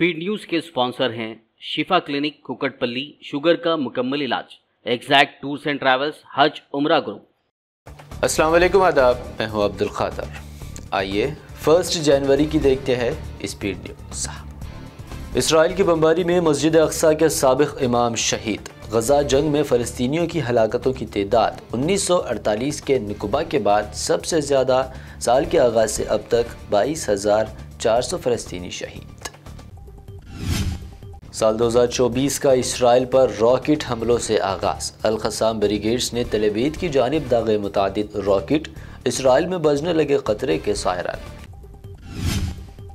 Speed news के sponsor हैं शिफा clinic, Kukatpally, sugar का मुकम्मल इलाज। एग्जैक्ट टूर्स एंड ट्रैवल्स हज उम्र ग्रुप अस्सलाम वालेकुम, आदाब। मैं हूँ अब्दुल खादर। आइए फ़र्स्ट जनवरी की देखते हैं स्पीड न्यूज़। इसराइल की बमबारी में मस्जिद अक्सा के सबक इमाम शहीद। गजा जंग में फ़लस्तियों की हलाकतों की तादाद 1948 के निकुबा के बाद सबसे ज़्यादा साल के आगाज़ से अब तक बाईस हज़ार चार सौ फ़लस्तनी शहीद। साल 2024 का इसराइल पर रॉकेट हमलों से आगाज़। अलकसाम ब्रिगेड्स ने तलबीद की जानब दागे मुतद रॉकेट इसराइल में बजने लगे ख़तरे के सायरन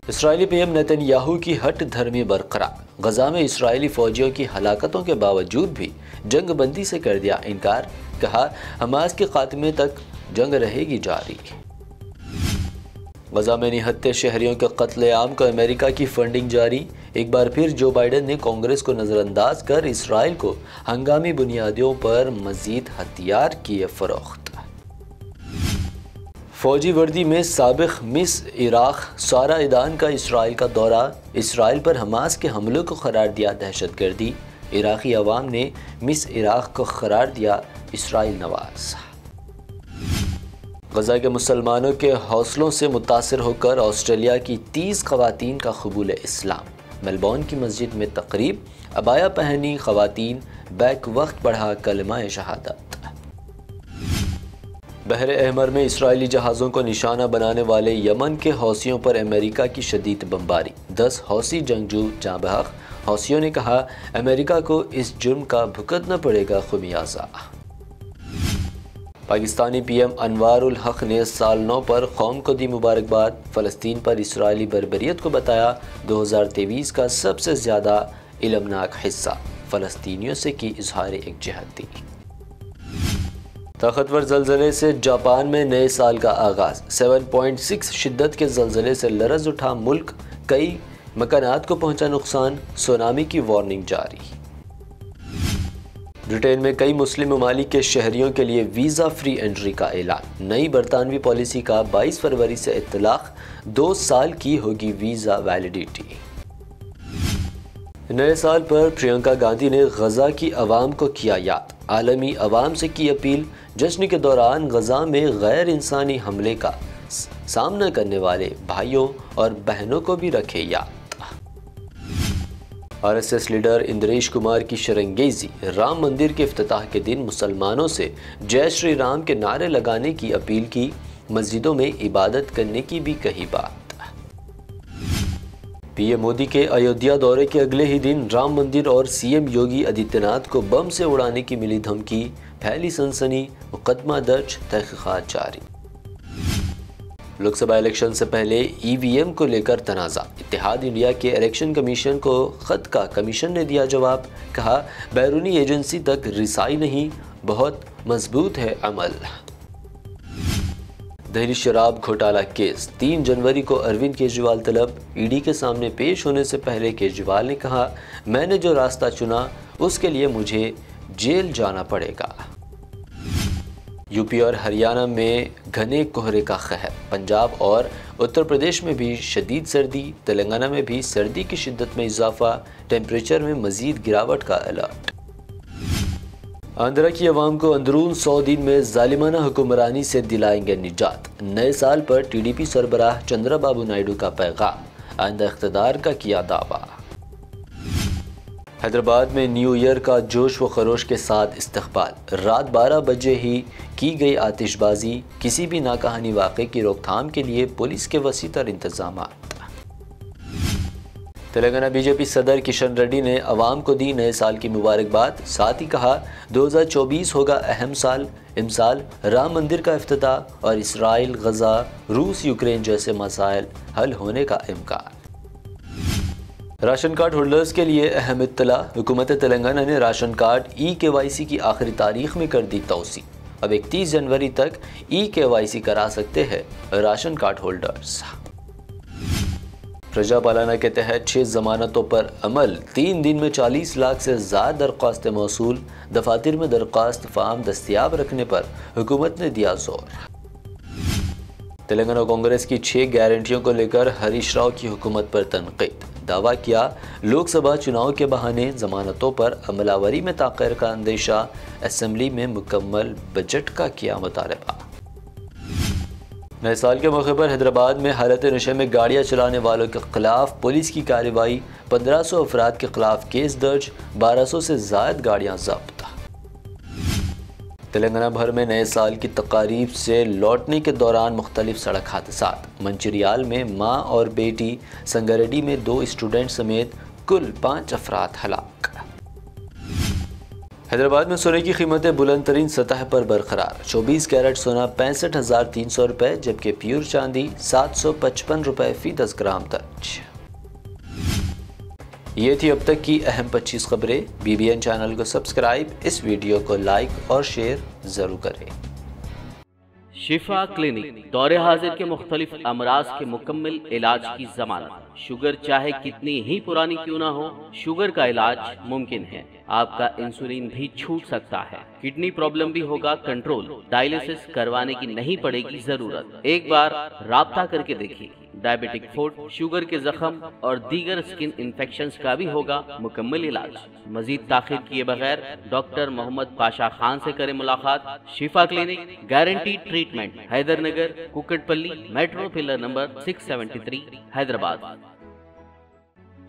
इसराइली पीएम याहू की हट धर्मी बरकरार। गजा में इसराइली फौजियों की हलाकतों के बावजूद भी जंग बंदी से कर दिया इनकार। कहा, हमास के खात्मे तक जंग रहेगी जारी। गजा में निहत्ते शहरियों के कत्ल आम को अमेरिका की फंडिंग जारी। एक बार फिर जो बाइडन ने कांग्रेस को नज़रअंदाज कर इसराइल को हंगामी बुनियादियों पर मजीद हथियार किए फरोख्त। फौजी वर्दी में सबक मिस इराक, सारा ईदान का इसराइल का दौरा। इसराइल पर हमास के हमलों को करार दिया दहशत गर्दी इराक़ी अवाम ने मिस इराक को करार दिया इसराइल नवाज़। गजा के मुसलमानों के हौसलों से मुतासर होकर ऑस्ट्रेलिया की तीस खवतिन का कबूल इस्लाम। मेलबॉर्न की मस्जिद में तकरीब, अबाया पहनी खवतिन बैक वक्त बढ़ा कलमा शहादत। बहर अहमर में इसराइली जहाज़ों को निशाना बनाने वाले यमन के हौसियों पर अमेरिका की शदीद बमबारी। दस हौसी जंगजू जहाँ बहक। हौसियों ने कहा, अमेरिका को इस जुर्म का भुगतना पड़ेगा, खुमियाजा। पाकिस्तानी पीएम अनवारुल हक ने साल नौ पर कौम को दी मुबारकबाद। फ़लस्तीन पर इसराइली बरबरीत को बताया 2023 का सबसे ज़्यादा इलमनाक हिस्सा। फ़लस्तीनियों से की इजहार एक जहती ताकतवर जलजले से जापान में नए साल का आगाज़। 7.6 शिद्दत के जलजले से लरज उठा मुल्क। कई मकानात को पहुँचा नुकसान। सोनामी की वार्निंग जारी। ब्रिटेन में कई मुस्लिम ममालिक के शहरियों के लिए वीज़ा फ्री एंट्री का ऐलान। नई बरतानवी पॉलिसी का 22 फरवरी से इतलाक दो साल की होगी वीज़ा वैलिडिटी। नए साल पर प्रियंका गांधी ने गजा की आवाम को किया याद। आलमी आवाम से की अपील, जश्न के दौरान गजा में गैर इंसानी हमले का सामना करने वाले भाइयों और बहनों को भी रखे याद। आरएसएस लीडर इंद्रेश कुमार की शरंगेजी राम मंदिर के अफ्ताह के दिन मुसलमानों से जय श्री राम के नारे लगाने की अपील की, मस्जिदों में इबादत करने की भी कही बात। पीएम मोदी के अयोध्या दौरे के अगले ही दिन राम मंदिर और सीएम योगी आदित्यनाथ को बम से उड़ाने की मिली धमकी, फैली सनसनी, मुकदमा दर्ज, तहकीक़ात जारी। लोकसभा इलेक्शन से पहले ईवीएम को लेकर तनाज़ा। इतिहाद इंडिया के इलेक्शन कमीशन को ख़त का कमीशन ने दिया जवाब। कहा, बैरूनी एजेंसी तक रिसाई नहीं, बहुत मज़बूत है अमल। दहली शराब घोटाला केस। तीन जनवरी को अरविंद केजरीवाल तलब। ईडी के सामने पेश होने से पहले केजरीवाल ने कहा, मैंने जो रास्ता चुना, उसके लिए मुझे जेल जाना पड़ेगा। यूपी और हरियाणा में घने कोहरे का कहर। पंजाब और उत्तर प्रदेश में भी शदीद सर्दी, तेलंगाना में भी सर्दी की शिद्दत में इजाफा टेम्परेचर में मजीद गिरावट का अलर्ट आंध्रा की आवाम को अंदरून सौ दिन में जालिमाना हुक्मरानी से दिलाएँगे निजात। नए साल पर टीडीपी सरबराह चंद्रा बाबू नायडू का पैगाम। आइंदा इकतदार का किया दावा। हैदराबाद में न्यू ईयर का जोश व खरोश के साथ इस्तकबाल। रात 12 बजे ही की गई आतिशबाजी, किसी भी नाकहानी वाक़े की रोकथाम के लिए पुलिस के वसी तर इंतज़ाम तेलंगाना बीजेपी सदर किशन रेड्डी ने अवाम को दी नए साल की मुबारकबाद। साथ ही कहा 2024 होगा अहम साल, इमसाल, राम मंदिर का अफ्ताह और इसराइल, गजा, रूस, यूक्रेन जैसे मसाइल हल होने का इम्कान राशन कार्ड होल्डर्स के लिए अहम इतला हुकूमत तेलंगाना ने राशन कार्ड ई के वाई सी की आखिरी तारीख में कर दी तोसी। अब इकतीस जनवरी तक ई के वाई सी करा सकते हैं राशन कार्ड होल्डर्स। प्रजा पालाना के तहत छः जमानतों पर अमल। तीन दिन में चालीस लाख से ज़्यादा दरख्वास्त मौसू दफातर में दरख्वास्त फार्म दस्तियाब रखने पर हुकूमत ने दिया ज़ोर। तेलंगाना कांग्रेस की छह गारंटियों को लेकर हरीश राव की हुकूमत पर तनकीद। दावा किया, लोकसभा चुनाव के बहाने जमानतों पर अमलावरी में ताकर का अंदेशा असम्बली में मुकम्मल बजट का किया मुतालबा। नए साल के मौके पर हैदराबाद में हालत नशे में गाड़ियाँ चलाने वालों के खिलाफ पुलिस की कार्रवाई 1500 अफराद के खिलाफ केस दर्ज 1200 से जायद गाड़ियाँ जब्त। तेलंगाना भर में नए साल की तकारीब से लौटने के दौरान मुख्तलिफ़ सड़क हादसा। मंचरियाल में माँ और बेटी, संगारेड्डी में दो स्टूडेंट समेत कुल पाँच अफराद हलाक। हैदराबाद में सोने की कीमतें बुलंद तरीन सतह पर बरकरार। 24 कैरेट सोना पैंसठ हज़ार तीन सौ रुपये जबकि प्योर चांदी सात सौ पचपन रुपये फ़ी दस ग्राम दर्ज। ये थी अब तक की अहम 25 खबरें। बीबीएन चैनल को सब्सक्राइब, इस वीडियो को लाइक और शेयर ज़रूर करें। शिफा क्लिनिक, दौरे हाजिर के मुख्तलिफ़ अमराज के मुकम्मल इलाज की जमानत। शुगर चाहे कितनी ही पुरानी क्यों ना हो, शुगर का इलाज मुमकिन है। आपका इंसुलिन भी छूट सकता है। किडनी प्रॉब्लम भी होगा, कंट्रोल, डायलिसिस करवाने की नहीं पड़ेगी ज़रूरत। एक बार राबता करके देखिए। डायबिटिक फ़ूड शुगर के जख्म और दीगर स्किन इन्फेक्शन का भी होगा मुकम्मल इलाज। मजीद ताखिर किए बगैर डॉक्टर मोहम्मद पाशा खान ऐसी करें मुलाकात। Shifa clinic guarantee treatment Hyder Nagar Kukatpally, metro pillar number 673 Hyderabad.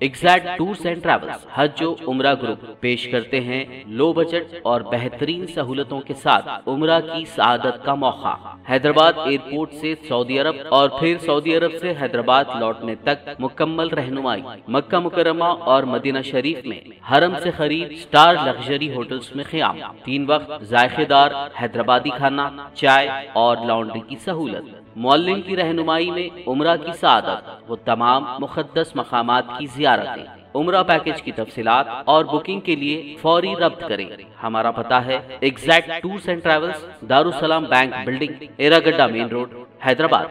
Exact tours and travels हज जो उम्र ग्रुप पेश करते हैं लो बजट और बेहतरीन सहूलतों के साथ उम्र की शहादत का मौका। हैदराबाद एयरपोर्ट से सऊदी अरब और फिर सऊदी अरब से हैदराबाद लौटने तक मुकम्मल रहनुमाई, मक्का मुकरमा और मदीना शरीफ में हरम से खरीद स्टार लग्जरी होटल्स में ख्याम। तीन वक्त जायकेदार, हैदराबादी खाना, चाय और लॉन्ड्री की सहूलत। मौलिन की रहनुमाई में उम्र की सादत, वो तमाम मुकदस मकाम की जियारतें उम्र पैकेज की तफसीत और बुकिंग के लिए फौरी रब्त करें। हमारा पता है exact tours and travels Darussalam bank building Erragadda main road Hyderabad.